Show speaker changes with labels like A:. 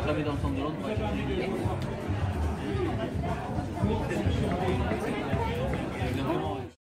A: je la mets dans le centre de l'autre.